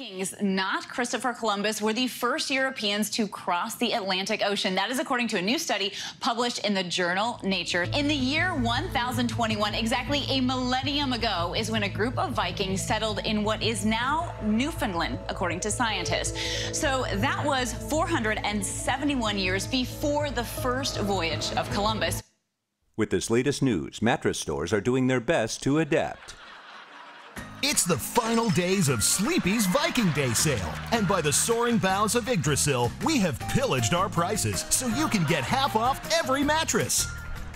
Vikings, not Christopher Columbus, were the first Europeans to cross the Atlantic Ocean. That is according to a new study published in the journal Nature. In the year 1021, exactly a millennium ago, is when a group of Vikings settled in what is now Newfoundland, according to scientists. So that was 471 years before the first voyage of Columbus. With this latest news, mattress stores are doing their best to adapt. It's the final days of Sleepy's Viking Day sale. And by the soaring boughs of Yggdrasil, we have pillaged our prices so you can get half off every mattress.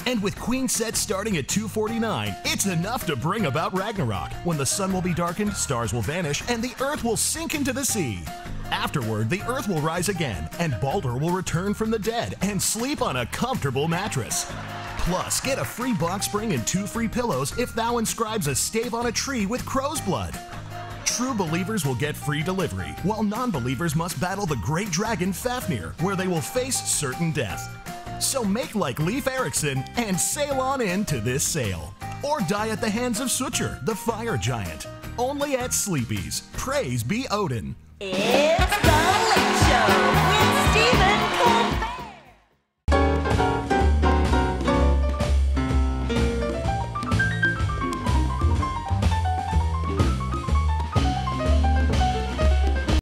And with queen sets starting at 249, it's enough to bring about Ragnarok, when the sun will be darkened, stars will vanish, and the earth will sink into the sea. Afterward, the earth will rise again, and Balder will return from the dead and sleep on a comfortable mattress. Plus, get a free box spring and two free pillows if thou inscribes a stave on a tree with crow's blood. True believers will get free delivery, while non believers must battle the great dragon Fafnir, where they will face certain death. So make like Leif Erikson and sail on into this sale. Or die at the hands of Surtur, the fire giant. Only at Sleepy's. Praise be Odin. It's the